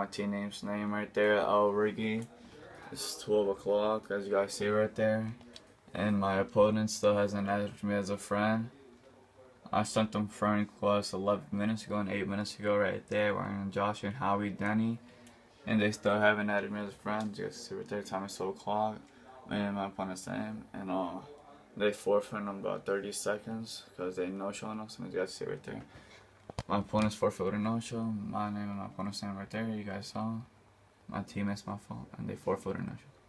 my teammate's name right there, Al Riggy. It's 12 o'clock, as you guys see right there. And my opponent still hasn't added me as a friend. I sent them friend requests 11 minutes ago and 8 minutes ago right there. We're in Josh and Howie Denny. And they still haven't added me as a friend. You guys see right there, time is 12 o'clock. And my opponent's name. And uh, they forfeit them about 30 seconds because they no-showing us. And you guys see right there. My opponent's forfeited a no-show. My name and my opponent's name right there. You guys saw. My teammates my fault. And they forfeited a no-show.